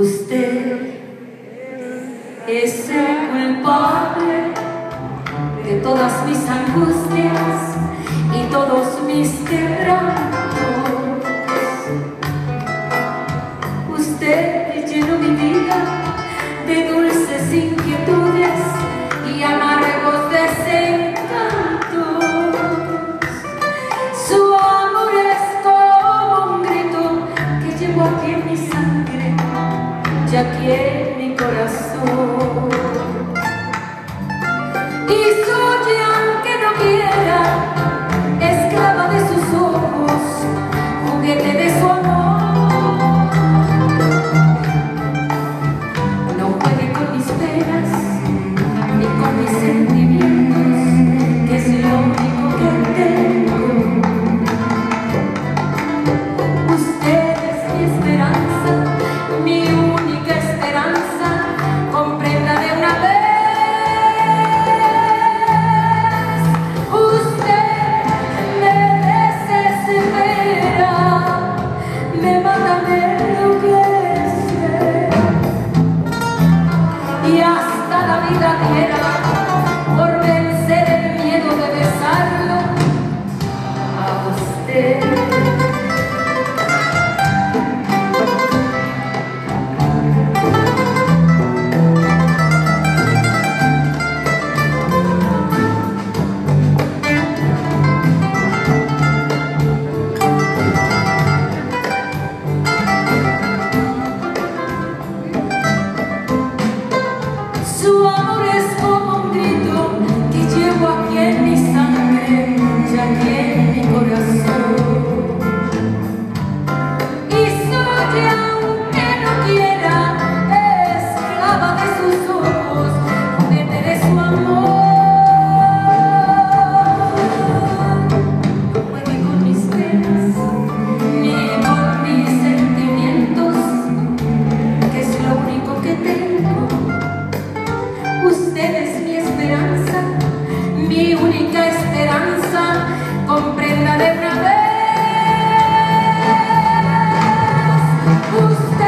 Usted es el culpable de todas mis angustias y todos mis quebrantos. Usted llenó mi vida de dulces inquietudes y amargos desencantos. Su amor es como grito que llevo aquí en mi sangre ya que mi corazón. y hasta la vida entera. Deus.